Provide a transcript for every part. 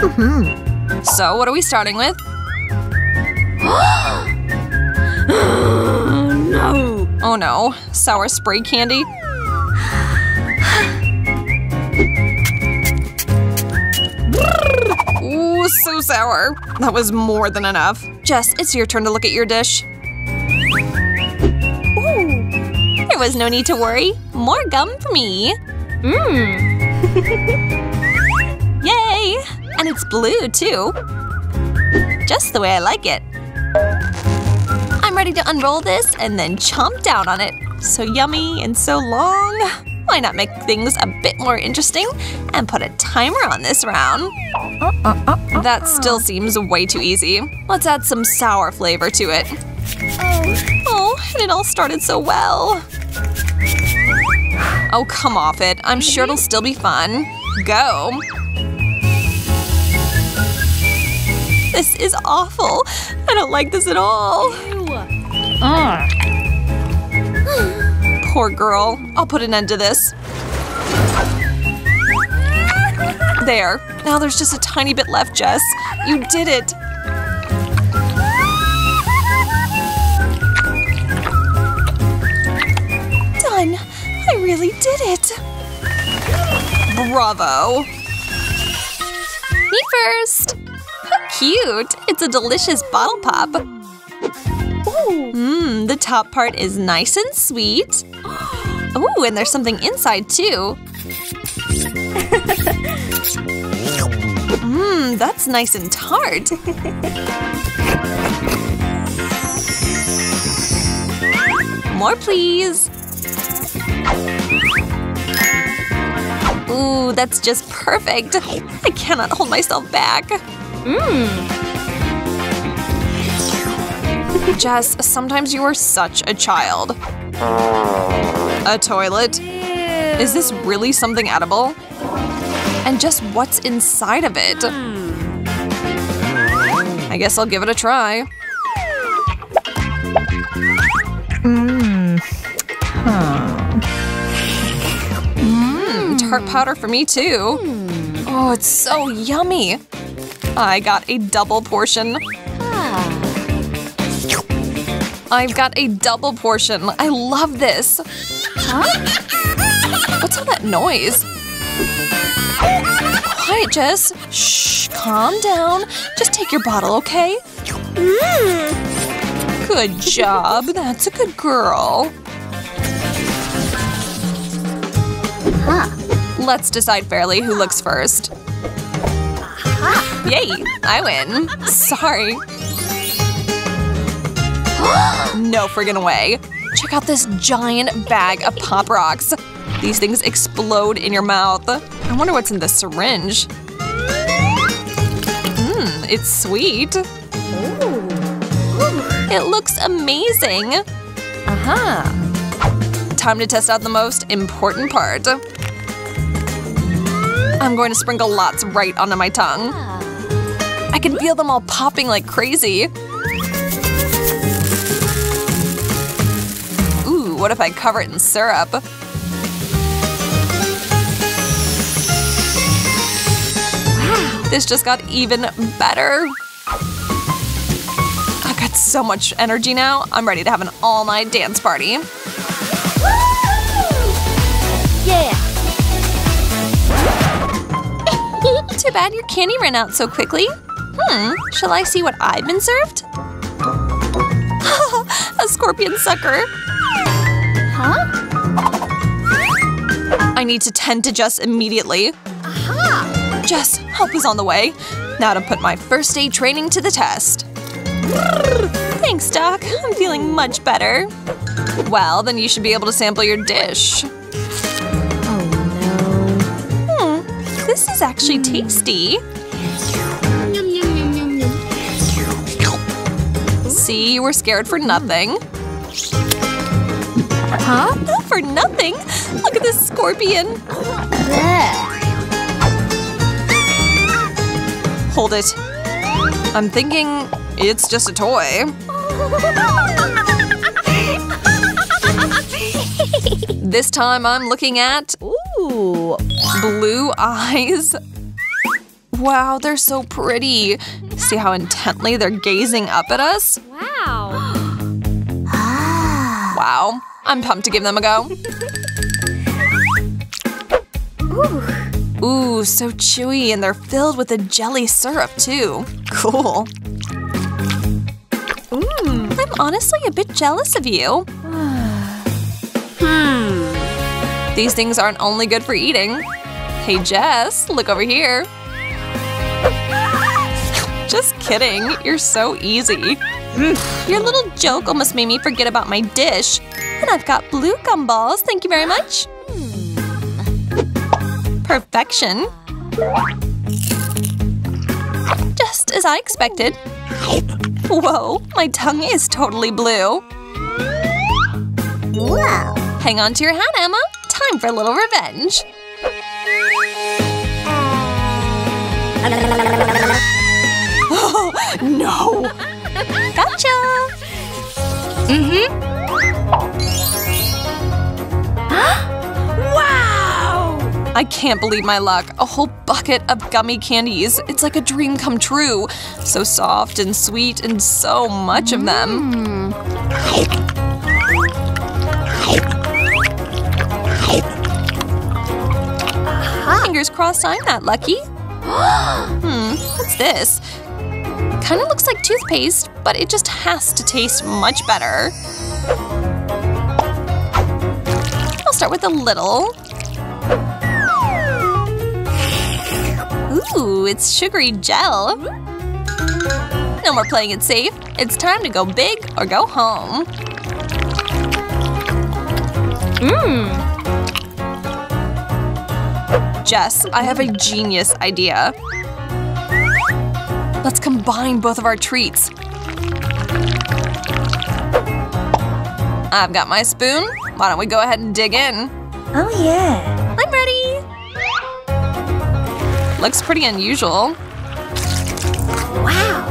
Mm-hmm. So, what are we starting with? no. Oh no, sour spray candy? Ooh, so sour. That was more than enough. Jess, it's your turn to look at your dish. Ooh. There was no need to worry. More gum for me. Mmm. It's blue, too. Just the way I like it. I'm ready to unroll this and then chomp down on it. So yummy and so long. Why not make things a bit more interesting and put a timer on this round? That still seems way too easy. Let's add some sour flavor to it. Oh, and it all started so well. Oh, come off it. I'm sure it'll still be fun. Go. This is awful. I don't like this at all. Poor girl. I'll put an end to this. There. Now there's just a tiny bit left, Jess. You did it. Done. I really did it. Bravo. Me first. Cute. It's a delicious bottle pop. Mmm, the top part is nice and sweet. Ooh, and there's something inside too. Mmm, that's nice and tart. More, please. Ooh, that's just perfect. I cannot hold myself back. Mmm. Jess, sometimes you are such a child. A toilet? Is this really something edible? And just what's inside of it? I guess I'll give it a try. Mmm, tart powder for me too. Hmm. Oh, it's so yummy. I got a double portion. Ah. I've got a double portion. I love this. What's all that noise? Quiet, Jess. Shh, calm down. Just take your bottle, okay? Mm. Good job. That's a good girl. Let's decide fairly who looks first. Yay, I win. Sorry. no friggin' way. Check out this giant bag of Pop Rocks. These things explode in your mouth. I wonder what's in the syringe. Mmm, it's sweet. It looks amazing. Aha. Time to test out the most important part. I'm going to sprinkle lots right onto my tongue. I can feel them all popping like crazy. Ooh, what if I cover it in syrup? This just got even better. I've got so much energy now. I'm ready to have an all-night dance party. Yeah. Too bad your candy ran out so quickly. Hmm, shall I see what I've been served? A scorpion sucker. Huh? I need to tend to Jess immediately. Aha. Jess, help is on the way. Now to put my first aid training to the test. Thanks, Doc. I'm feeling much better. Well, then you should be able to sample your dish. This is actually tasty. Yum yum yum yum yum. See, you were scared for nothing. Huh? Not for nothing. Look at this scorpion. Hold it. I'm thinking it's just a toy. This time I'm looking at Ooh. Blue eyes. Wow, they're so pretty. See how intently they're gazing up at us? Wow. Wow, I'm pumped to give them a go. Ooh, so chewy, and they're filled with a jelly syrup, too. Cool. Mmm, I'm honestly a bit jealous of you. Hmm. These things aren't only good for eating. Hey, Jess, look over here. Just kidding, you're so easy. Hmm. Your little joke almost made me forget about my dish. And I've got blue gumballs, thank you very much. Hmm. Perfection. Just as I expected. Whoa, my tongue is totally blue. Wow. Hang on to your hat, Emma. Time for a little revenge. Oh, no. Gotcha. Mm-hmm. wow. I can't believe my luck. A whole bucket of gummy candies. It's like a dream come true. So soft and sweet and so much of them. Fingers crossed I'm that lucky. hmm, what's this? Kinda looks like toothpaste, but it just has to taste much better. I'll start with a little. Ooh, it's sugary gel. No more playing it safe. It's time to go big or go home. Mmm. Jess, I have a genius idea. Let's combine both of our treats. I've got my spoon. Why don't we go ahead and dig in? Oh yeah. I'm ready. Looks pretty unusual. Wow.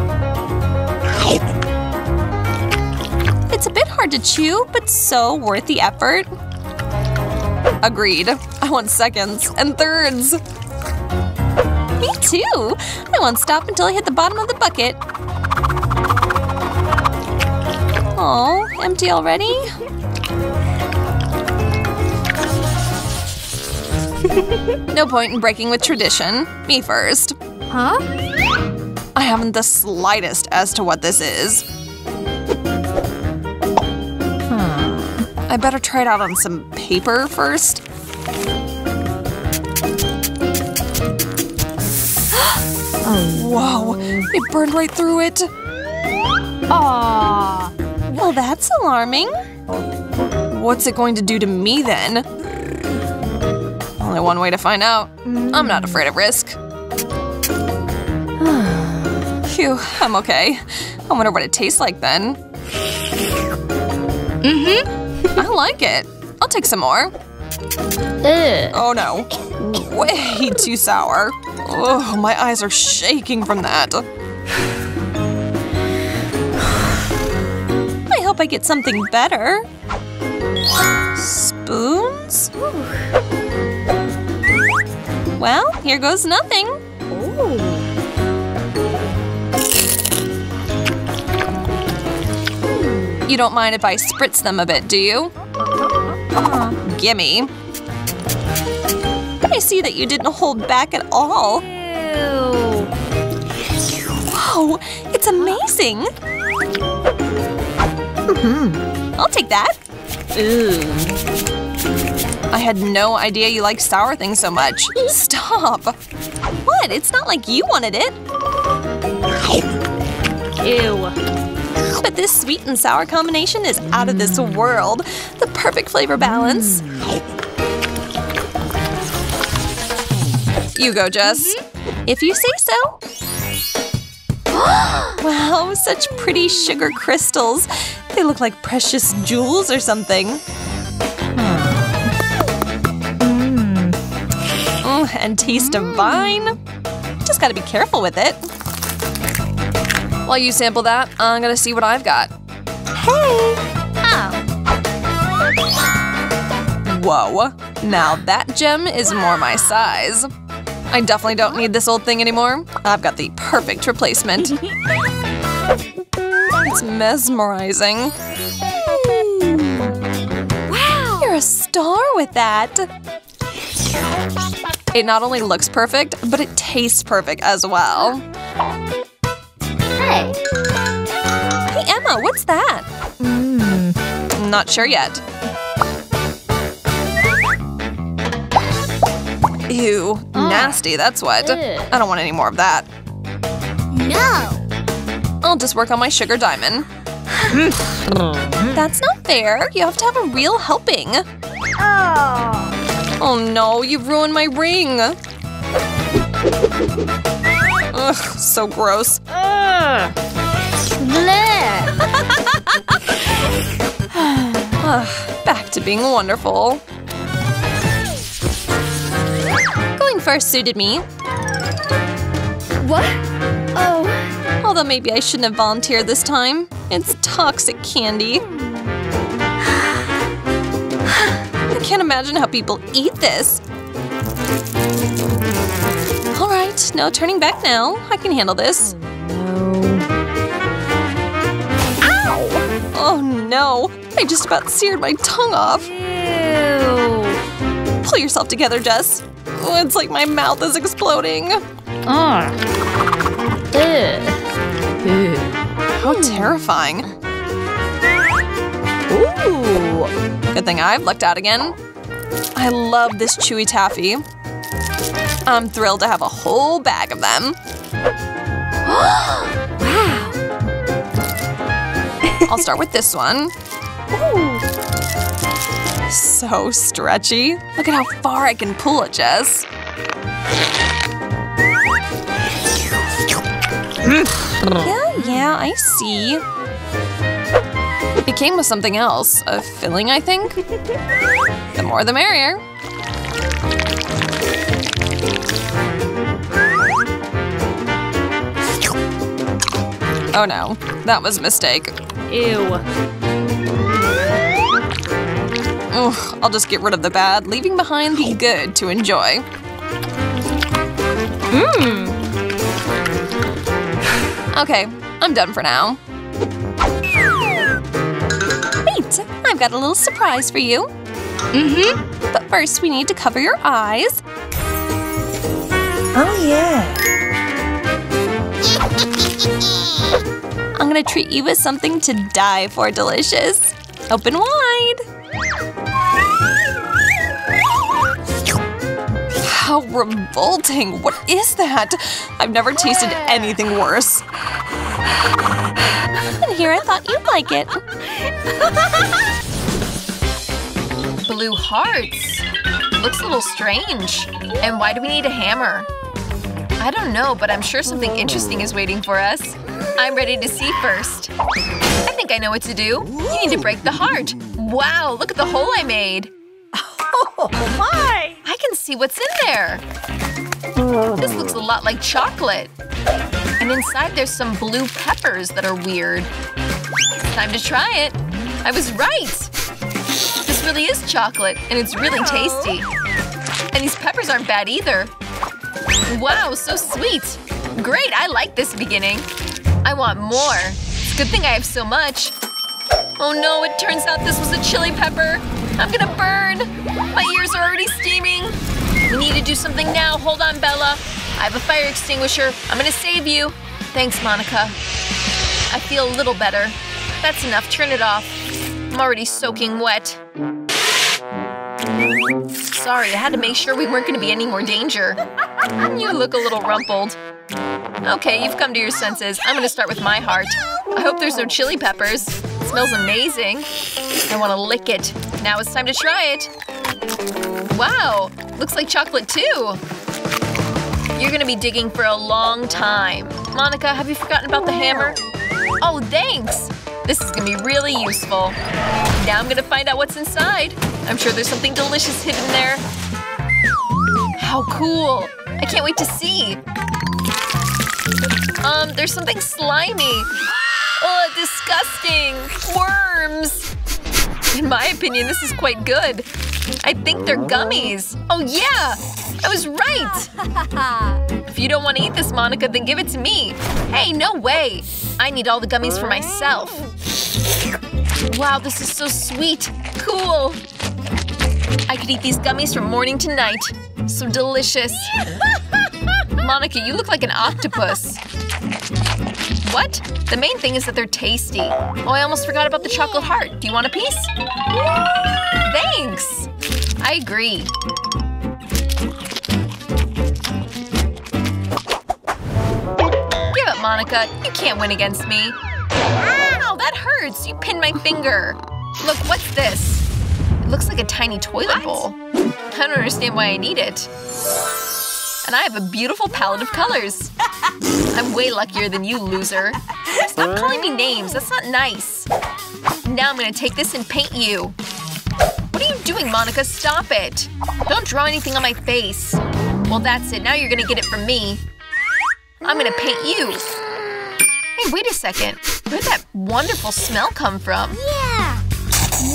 It's a bit hard to chew, but so worth the effort. Agreed. I want seconds and thirds. Me too. I won't stop until I hit the bottom of the bucket. Oh, empty already? no point in breaking with tradition. Me first. Huh? I haven't the slightest as to what this is. I better try it out on some paper first. Oh. Whoa, it burned right through it. Aw. Well, that's alarming. What's it going to do to me then? Only one way to find out. I'm not afraid of risk. Phew, I'm okay. I wonder what it tastes like then. Mm-hmm. I like it. I'll take some more. Ugh. Oh no. Way too sour. Oh, my eyes are shaking from that. I hope I get something better. Spoons? Well, here goes nothing. You don't mind if I spritz them a bit, do you? Gimme. I see that you didn't hold back at all. Ew. Whoa, it's amazing. Mm -hmm. I'll take that. Ooh. I had no idea you like sour things so much. Stop. What? It's not like you wanted it. Ew. But this sweet and sour combination is out of this world. The perfect flavor balance. You go, Jess. If you say so. wow, such pretty sugar crystals. They look like precious jewels or something. Mm, and taste divine. Just gotta be careful with it. While you sample that, I'm gonna see what I've got. Hey! Oh. Whoa. Now that gem is more my size. I definitely don't need this old thing anymore. I've got the perfect replacement. it's mesmerizing. Wow! You're a star with that! It not only looks perfect, but it tastes perfect as well. Hey. Hey, Emma, what's that? Mmm. Not sure yet. Ew, ah, nasty, that's what. Ew. I don't want any more of that. No. I'll just work on my sugar diamond. That's not fair. You have to have a real helping. Oh. Oh no, you've ruined my ring. Ugh, so gross. Ugh. Ugh, back to being wonderful. Going first suited me, What? Oh. although maybe I shouldn't have volunteered this time. It's toxic candy. I can't imagine how people eat this. No turning back now. I can handle this. No. Oh no! I just about seared my tongue off. Ew. Pull yourself together, Jess. Oh, it's like my mouth is exploding. Ah. Ugh. Ew. How terrifying. Ooh. Good thing I've lucked out again. I love this chewy taffy. I'm thrilled to have a whole bag of them. Wow. I'll start with this one. Ooh. So stretchy. Look at how far I can pull it, Jess. Yeah, yeah, I see. It came with something else. A filling, I think? The more the merrier. Oh no, that was a mistake. Ew. Ugh, I'll just get rid of the bad, leaving behind the good to enjoy. Mmm. Okay, I'm done for now. Wait, I've got a little surprise for you. Mm-hmm. But first, we need to cover your eyes. Oh yeah. I'm gonna treat you with something to die for delicious. Open wide. How revolting! What is that? I've never tasted anything worse. And here I thought you'd like it. Blue hearts. Looks a little strange. And why do we need a hammer? I don't know, but I'm sure something interesting is waiting for us. I'm ready to see first. I think I know what to do. You need to break the heart. Wow, look at the hole I made. Oh my. I can see what's in there. This looks a lot like chocolate. And inside there's some blue peppers that are weird. Time to try it. I was right. This really is chocolate, and it's really tasty. And these peppers aren't bad either. Wow, so sweet. Great, I like this beginning. I want more. It's a good thing I have so much. Oh no, it turns out this was a chili pepper. I'm gonna burn. My ears are already steaming. We need to do something now. Hold on, Bella. I have a fire extinguisher. I'm gonna save you. Thanks, Monica. I feel a little better. That's enough. Turn it off. I'm already soaking wet. Sorry, I had to make sure we weren't gonna be any more danger. You look a little rumpled. Okay, you've come to your senses. I'm gonna start with my heart. I hope there's no chili peppers. It smells amazing. I want to lick it. Now it's time to try it. Wow, looks like chocolate too. You're gonna be digging for a long time. Monica, have you forgotten about the hammer? Oh, thanks! This is gonna be really useful. Now I'm gonna find out what's inside. I'm sure there's something delicious hidden there. How cool! I can't wait to see. Um, there's something slimy. Oh, disgusting! Worms! In my opinion, this is quite good. I think they're gummies. Oh yeah! I was right! if you don't want to eat this, Monica, then give it to me. Hey, no way! I need all the gummies for myself. Wow, this is so sweet. Cool. I could eat these gummies from morning to night. So delicious. Monica, you look like an octopus. What? The main thing is that they're tasty. Oh, I almost forgot about the chocolate heart. Do you want a piece? Thanks! I agree. Monica. You can't win against me. Ow, that hurts. You pinned my finger. Look, what's this? It looks like a tiny toilet bowl. I don't understand why I need it. And I have a beautiful palette of colors. I'm way luckier than you, loser. Stop calling me names. That's not nice. Now I'm gonna take this and paint you. What are you doing, Monica? Stop it. Don't draw anything on my face. Well, that's it. Now you're gonna get it from me. I'm gonna paint you. Hey, wait a second. Where'd that wonderful smell come from? Yeah.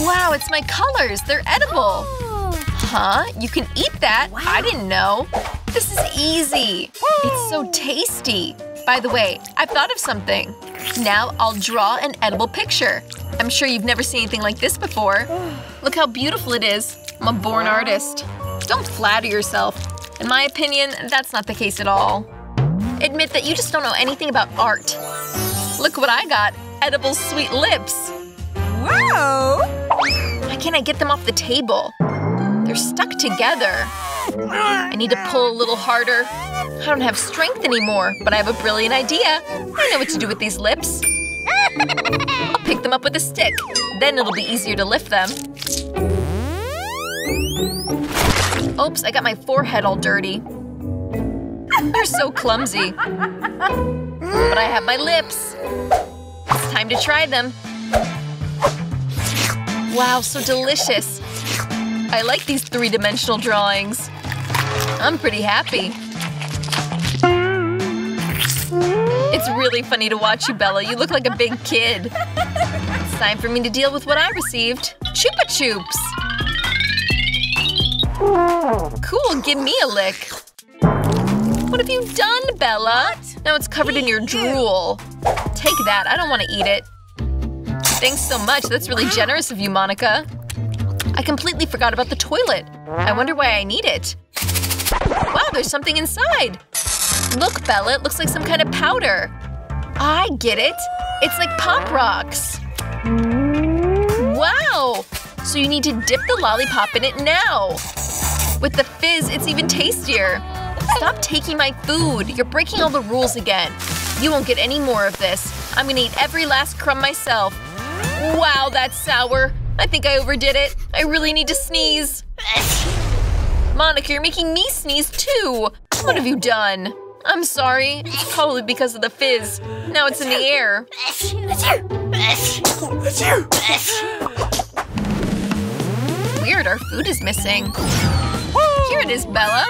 Wow, it's my colors. They're edible. Oh. Huh? You can eat that? Wow. I didn't know. This is easy. It's so tasty. By the way, I've thought of something. Now I'll draw an edible picture. I'm sure you've never seen anything like this before. Look how beautiful it is. I'm a born artist. Don't flatter yourself. In my opinion, that's not the case at all. Admit that you just don't know anything about art. Look what I got. Edible sweet lips. Whoa. Why can't I get them off the table? They're stuck together. I need to pull a little harder. I don't have strength anymore, but I have a brilliant idea. I know what to do with these lips. I'll pick them up with a stick. Then it'll be easier to lift them. Oops, I got my forehead all dirty. They're so clumsy. But I have my lips. It's time to try them. Wow, so delicious. I like these three-dimensional drawings. I'm pretty happy. It's really funny to watch you, Bella. You look like a big kid. It's time for me to deal with what I received. Chupa Chups! Cool, give me a lick. What have you done, Bella? Now it's covered in your drool. Take that, I don't want to eat it. Thanks so much, that's really generous of you, Monica. I completely forgot about the toilet. I wonder why I need it. Wow, there's something inside. Look, Bella, it looks like some kind of powder. I get it. It's like Pop Rocks. Wow! So you need to dip the lollipop in it now. With the fizz, it's even tastier. Stop taking my food. You're breaking all the rules again. You won't get any more of this. I'm gonna eat every last crumb myself. Wow, that's sour. I think I overdid it. I really need to sneeze. Monica, you're making me sneeze too. What have you done? I'm sorry. It's probably because of the fizz. Now it's in the air. Weird, our food is missing. Here it is, Bella.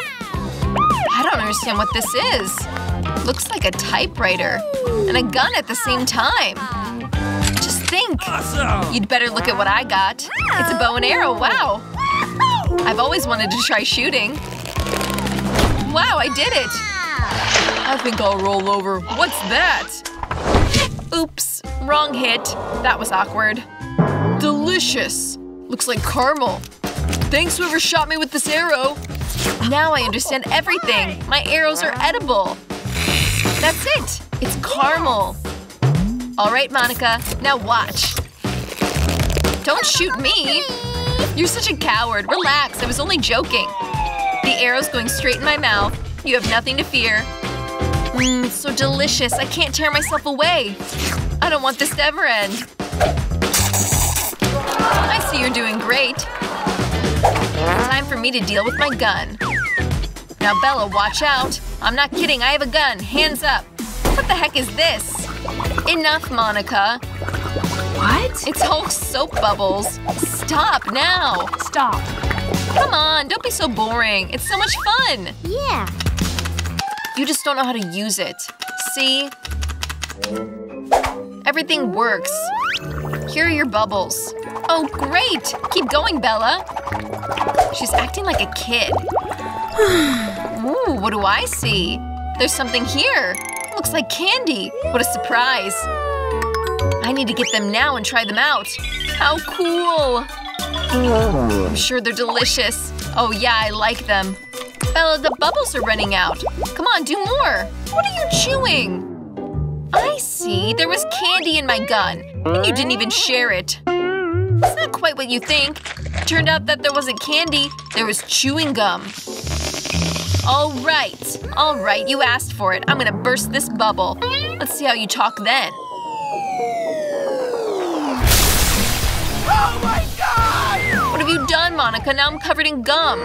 I don't understand what this is. Looks like a typewriter and a gun at the same time. Just think. You'd better look at what I got. It's a bow and arrow, wow. I've always wanted to try shooting. Wow, I did it. I think I'll roll over. What's that? Oops, wrong hit. That was awkward. Delicious. Looks like caramel. Thanks whoever shot me with this arrow. Now I understand everything. My arrows are edible. That's it. It's caramel. All right, Monica. Now watch. Don't shoot me. You're such a coward. Relax. I was only joking. The arrow's going straight in my mouth. You have nothing to fear. Mmm, so delicious. I can't tear myself away. I don't want this to ever end. I see you're doing great. Time for me to deal with my gun. Now, Bella, watch out. I'm not kidding. I have a gun. Hands up. What the heck is this? Enough, Monica. What? It's all soap bubbles. Stop now. Stop. Come on, don't be so boring. It's so much fun. Yeah. You just don't know how to use it. See? Everything works. Here are your bubbles. Oh, great! Keep going, Bella. She's acting like a kid. Ooh, what do I see? There's something here. Looks like candy. What a surprise. I need to get them now and try them out. How cool! I'm sure they're delicious. Oh yeah, I like them. Bella, the bubbles are running out. Come on, do more. What are you chewing? I see. There was candy in my gun, and you didn't even share it. It's not quite what you think. Turned out that there wasn't candy, there was chewing gum. All right, all right, you asked for it. I'm gonna burst this bubble. Let's see how you talk then. Oh my god! What have you done, Monica? Now I'm covered in gum.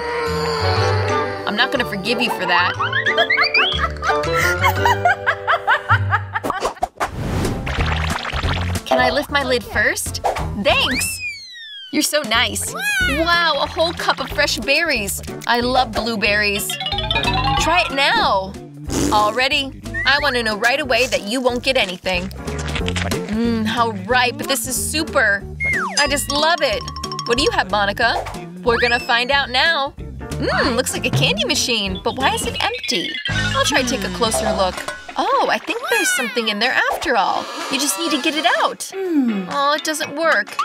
I'm not gonna forgive you for that. Can I lift my lid first? Thanks! You're so nice. Wow, a whole cup of fresh berries. I love blueberries. Try it now. Already? I want to know right away that you won't get anything. Mmm, how ripe. But this is super. I just love it. What do you have, Monica? We're gonna find out now. Mmm, looks like a candy machine, but why is it empty? I'll try to take a closer look. Oh, I think there's something in there after all. You just need to get it out. Oh, it doesn't work.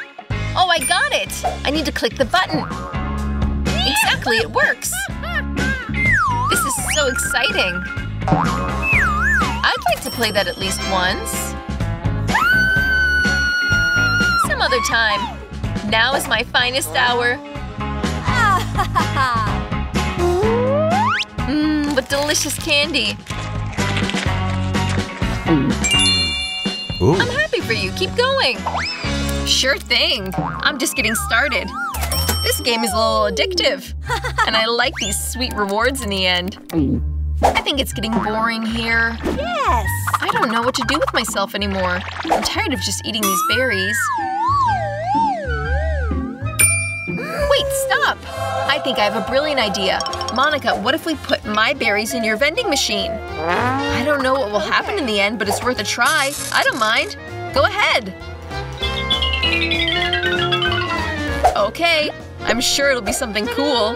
Oh, I got it! I need to click the button. Exactly, it works. This is so exciting. I'd like to play that at least once. Some other time. Now is my finest hour. Mmm, with delicious candy. I'm happy for you. Keep going. Sure thing. I'm just getting started. This game is a little addictive. and I like these sweet rewards in the end. I think it's getting boring here. Yes! I don't know what to do with myself anymore. I'm tired of just eating these berries. Wait, stop! I think I have a brilliant idea. Monica, what if we put my berries in your vending machine? I don't know what will happen in the end, but it's worth a try. I don't mind. Go ahead. Okay, I'm sure it'll be something cool.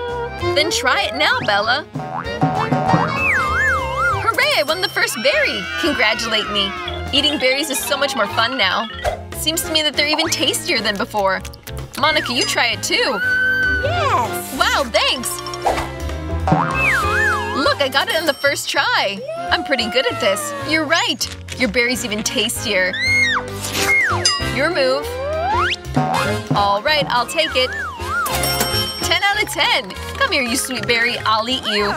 Then try it now, Bella. Hooray, I won the first berry! Congratulate me. Eating berries is so much more fun now. Seems to me that they're even tastier than before. Monica, you try it too. Yes! Wow, thanks! Look, I got it on the first try. I'm pretty good at this. You're right. Your berry's even tastier. Your move. All right, I'll take it. 10 out of 10. Come here, you sweet berry. I'll eat you.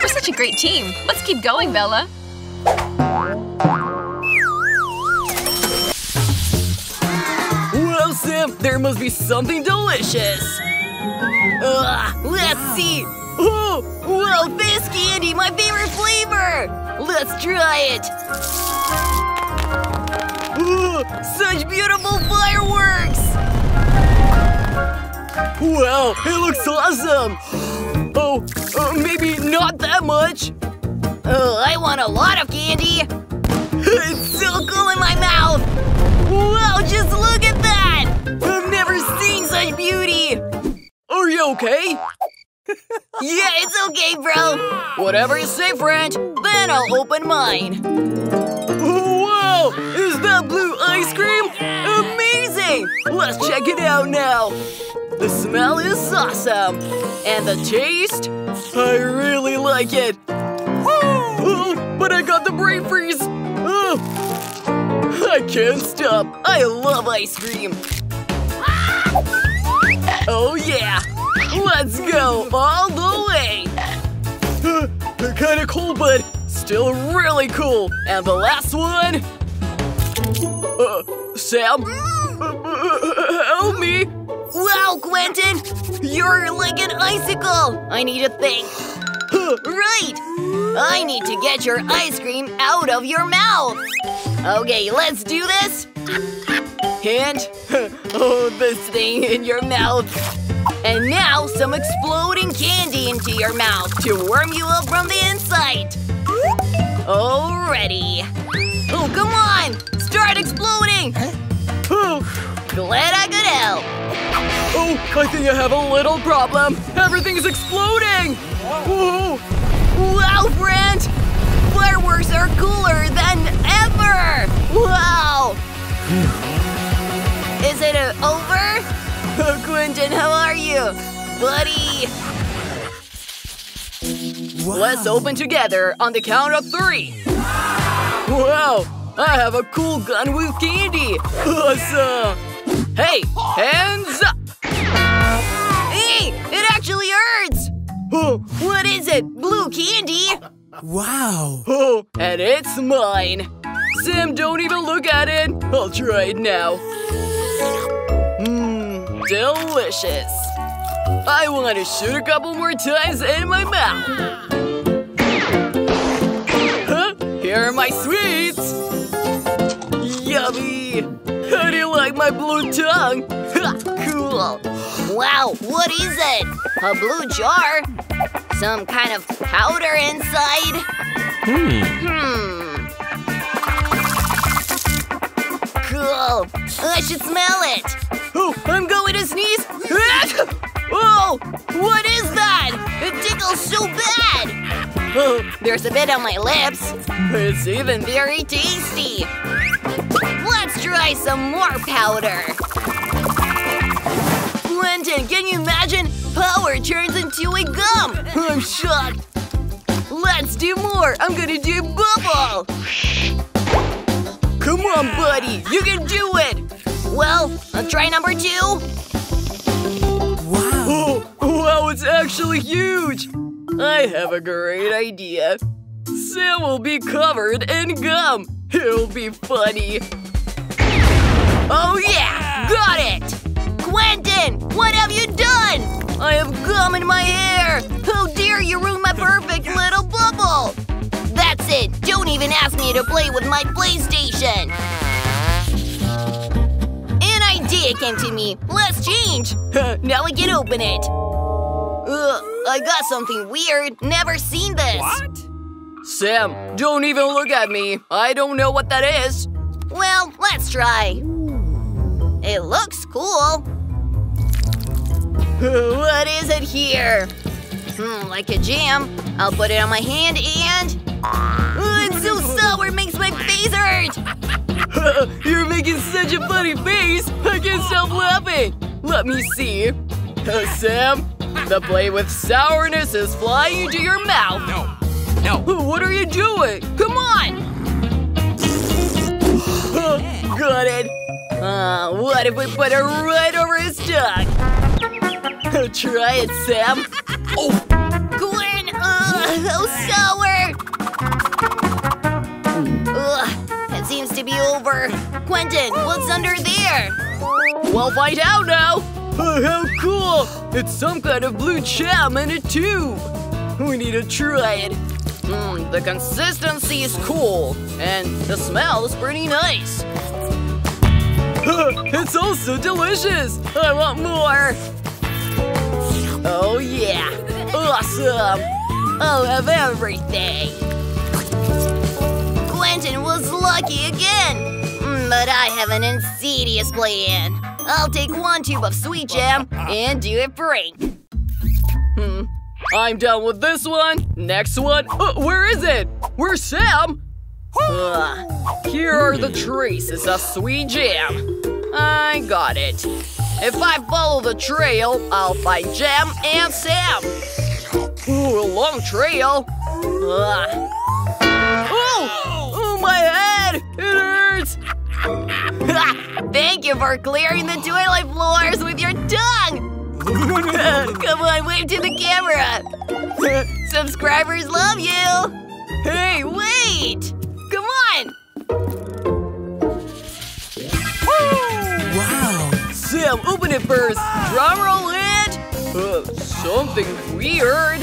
We're such a great team. Let's keep going, Bella. Well, Sam, there must be something delicious. Ugh, let's see. Oh, well, this candy, my favorite flavor. Let's try it. Such beautiful fireworks. Wow, it looks awesome. Oh, uh, maybe not that much. Oh, I want a lot of candy. It's so cool in my mouth. Wow, just look at that! I've never seen such beauty! Are you okay? yeah, it's okay, bro. Whatever you say, friend. Then I'll open mine. Is that blue ice cream? Amazing! Let's check it out now. The smell is awesome. And the taste? I really like it. Oh, but I got the brain freeze. Oh. I can't stop. I love ice cream. Oh yeah. Let's go all the way. They're kind of cool, but still really cool. And the last one. Uh, Sam? Help me. Wow, Quentin. You're like an icicle. I need a thing. right. I need to get your ice cream out of your mouth. Okay, let's do this. And, oh, this thing in your mouth. And now some exploding candy into your mouth to warm you up from the inside. Already. Oh, come on! Start exploding! Oh, glad I could help. Oh, I think I have a little problem. Everything's exploding. Whoa. Wow, friend! Fireworks are cooler than ever! Wow! Is it uh, over? Oh, Quentin, how are you? Buddy! Let's open together on the count of three. Wow, I have a cool gun with candy. Awesome. Hey, hands up. Hey, it actually hurts! Oh, What is it? Blue candy? Wow! oh, and it's mine. Sam, don't even look at it. I'll try it now. Mmm, delicious. I want to shoot a couple more times in my mouth. Huh? Here are my sweets. Yummy. How do you like my blue tongue? cool. Wow, what is it? A blue jar? Some kind of powder inside? Hmm. Cool. I should smell it. Oh, I'm going to sneeze. Oh, what is that? It tickles so bad. Oh, there's a bit on my lips. It's even Very tasty. Try some more powder. Quentin, can you imagine? Power turns into a gum. I'm shocked. Let's do more. I'm gonna do bubble. Come on, buddy. You can do it. Well, I'll try number two. Wow! Oh, wow, it's actually huge. I have a great idea. Sam will be covered in gum. It'll be funny. Oh yeah, got it. Quentin, what have you done? I have gum in my hair. How dare you ruin my perfect little bubble? That's it. Don't even ask me to play with my PlayStation. An idea came to me. Let's change. now I can open it. Ugh, I got something weird. Never seen this. What? Sam, don't even look at me. I don't know what that is. Well, let's try. It looks cool. what is it here? Hmm, like a jam. I'll put it on my hand and. Oh, it's so sour, it makes my face hurt. You're making such a funny face. I can't stop laughing. Let me see. Uh, Sam, the blade with sourness is flying into your mouth. No! No! What are you doing? Come on! Got it. Uh, what if we put it right over his tongue? Try it, Sam. Oh, Gwen, ugh, how sour. Ugh, it seems to be over. Quentin, what's under there? we'll find out now. Uh, how cool! It's some kind of blue jam in a tube. We need to try it. Mmm, the consistency is cool, and the smell is pretty nice. It's also delicious. I want more. Oh yeah, awesome! I'll have everything. Quentin was lucky again. But I have an insidious plan. I'll take one tube of sweet jam and do a prank. Hmm. I'm done with this one. Next one. Uh, where is it? Where's Sam? Here are the traces of sweet jam. I got it. If I follow the trail, I'll find Jam and Sam. Ooh, a long trail. Oh! Oh, my head! It hurts! Thank you for clearing the toilet floors with your tongue! Come on, wave to the camera! Subscribers love you! Hey, wait! On! Wow! Sam, open it first! Drum roll it! Uh, something weird.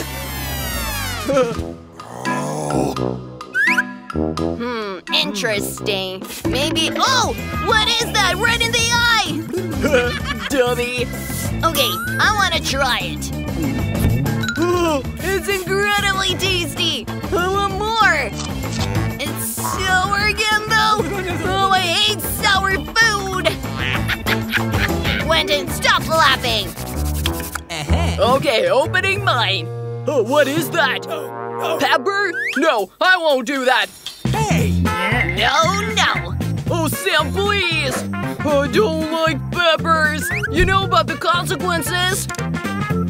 Hmm, interesting. Maybe. Oh! What is that? Right in the eye! Dummy! Okay, I want to try it. Oh, It's incredibly tasty! I want more! Sour again, though! Oh, I hate sour food! Quentin, stop laughing! Uh-huh. Okay, opening mine. Oh, what is that? Oh, oh. Pepper? No, I won't do that. Hey! No, no. Oh, Sam, please! I don't like peppers! You know about the consequences?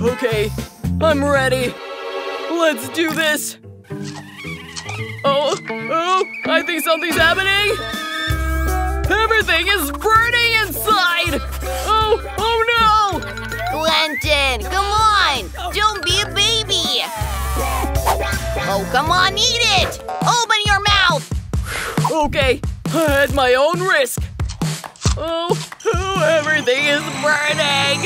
Okay, I'm ready. Let's do this. Oh, oh, I think something's happening! Everything is burning inside! Oh, oh no! Quentin, come on. Don't be a baby. Oh, come on, eat it. Open your mouth. Okay, at my own risk. Oh, oh, everything is burning!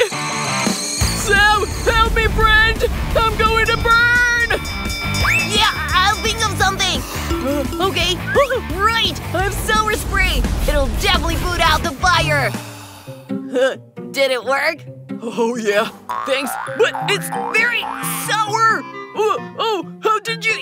Sam, help me, friend! I'm going to burn! Okay, right. I have sour spray. It'll definitely put out the fire. Did it work? Oh, yeah, thanks, but it's very sour! Oh, oh, how did you